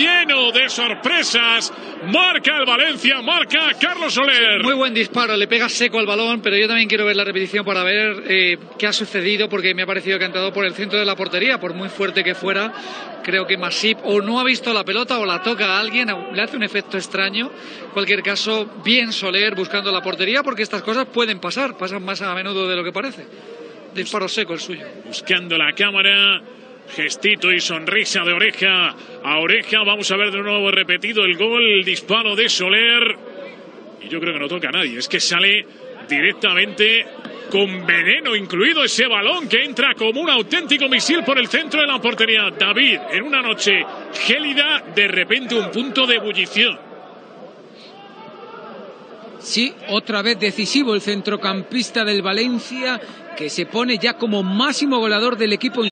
lleno de sorpresas. Marca el Valencia, marca Carlos Soler. Muy buen disparo, le pega seco al balón, pero yo también quiero ver la repetición para ver eh, qué ha sucedido, porque me ha parecido que ha entrado por el centro de la portería, por muy fuerte que fuera. Creo que Masip o no ha visto la pelota o la toca a alguien, le hace un efecto extraño. En cualquier caso, bien Soler buscando la portería, porque estas cosas pueden pasar, pasan más a menudo de lo que parece. Disparo seco el suyo. Buscando la cámara. Gestito y sonrisa de oreja a oreja. Vamos a ver de nuevo repetido el gol, disparo de Soler. Y yo creo que no toca a nadie. Es que sale directamente con veneno incluido ese balón que entra como un auténtico misil por el centro de la portería. David, en una noche gélida, de repente un punto de ebullición. Sí, otra vez decisivo el centrocampista del Valencia, que se pone ya como máximo goleador del equipo.